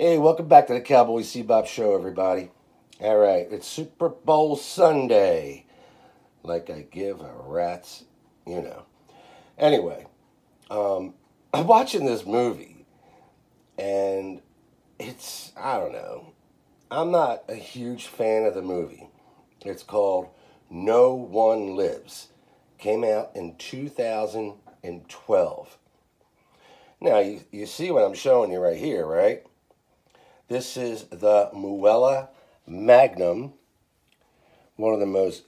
Hey, welcome back to the Cowboy Bebop Show, everybody. All right, it's Super Bowl Sunday. Like I give a rat's, you know. Anyway, um, I'm watching this movie, and it's, I don't know. I'm not a huge fan of the movie. It's called No One Lives. Came out in 2012. Now, you, you see what I'm showing you right here, right? This is the Muela Magnum, one of the most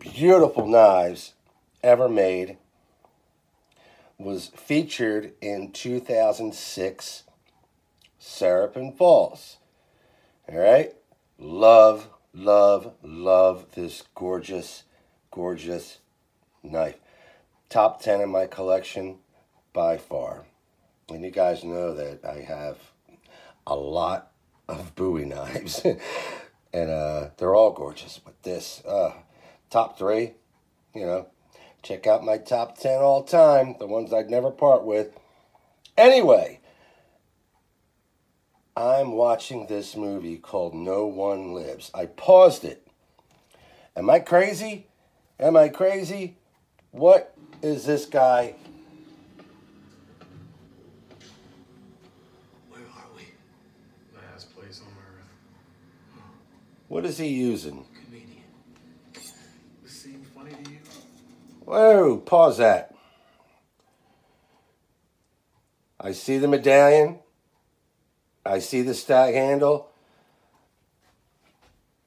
beautiful knives ever made. Was featured in 2006 Seraphim Falls. All right? Love, love, love this gorgeous, gorgeous knife. Top 10 in my collection by far. And you guys know that I have a lot of Bowie knives. and uh, they're all gorgeous. But this, uh, top three, you know, check out my top 10 all time, the ones I'd never part with. Anyway, I'm watching this movie called No One Lives. I paused it. Am I crazy? Am I crazy? What is this guy What is he using? Comedian. This funny to you? Whoa, pause that. I see the medallion. I see the stag handle.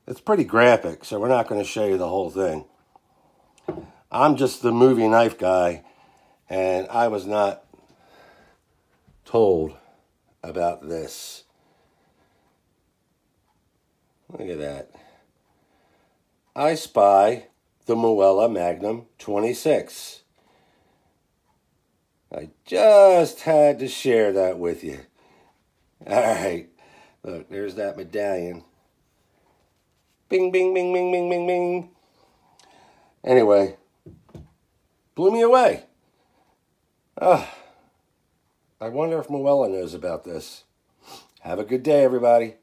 It's pretty graphic, so we're not going to show you the whole thing. I'm just the movie knife guy, and I was not told about this. Look at that. I spy the Muela Magnum 26. I just had to share that with you. All right. Look, there's that medallion. Bing, bing, bing, bing, bing, bing, bing. Anyway, blew me away. Uh, I wonder if Muela knows about this. Have a good day, everybody.